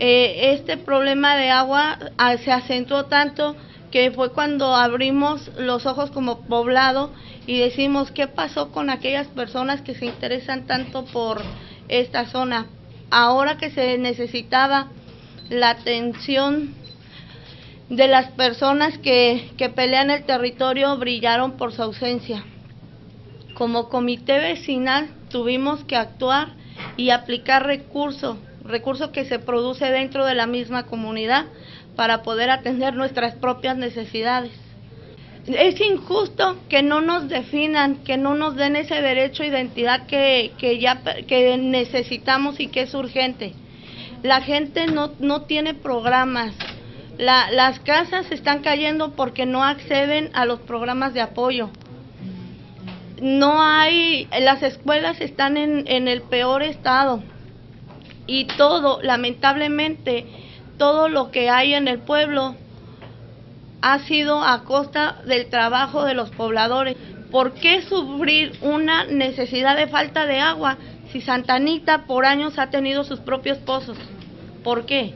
eh, este problema de agua ah, se acentuó tanto que fue cuando abrimos los ojos como poblado y decimos qué pasó con aquellas personas que se interesan tanto por esta zona. Ahora que se necesitaba la atención de las personas que, que pelean el territorio, brillaron por su ausencia. Como comité vecinal tuvimos que actuar y aplicar recursos, recursos que se produce dentro de la misma comunidad para poder atender nuestras propias necesidades. Es injusto que no nos definan, que no nos den ese derecho a identidad que, que ya que necesitamos y que es urgente. La gente no, no tiene programas. La, las casas están cayendo porque no acceden a los programas de apoyo. No hay, las escuelas están en, en el peor estado y todo, lamentablemente, todo lo que hay en el pueblo ha sido a costa del trabajo de los pobladores. ¿Por qué sufrir una necesidad de falta de agua si Santa Anita por años ha tenido sus propios pozos? ¿Por qué?